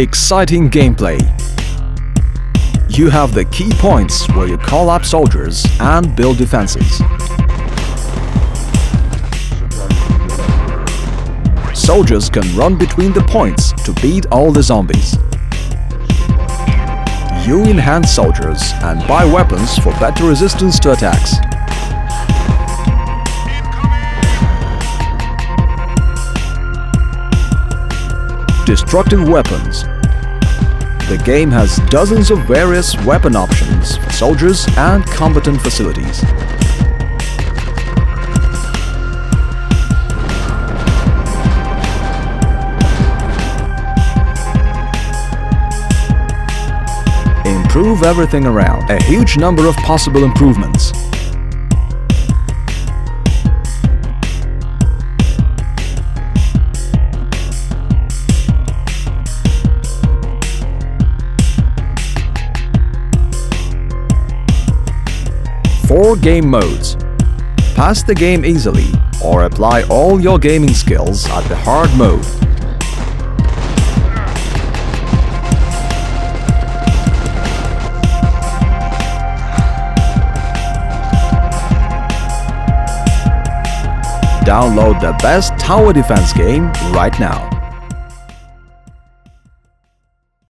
Exciting gameplay. You have the key points where you call up soldiers and build defenses. Soldiers can run between the points to beat all the zombies. You enhance soldiers and buy weapons for better resistance to attacks. Destructive weapons. The game has dozens of various weapon options for soldiers and combatant facilities. Improve everything around. A huge number of possible improvements. Four game modes. Pass the game easily or apply all your gaming skills at the hard mode. Download the best tower defense game right now.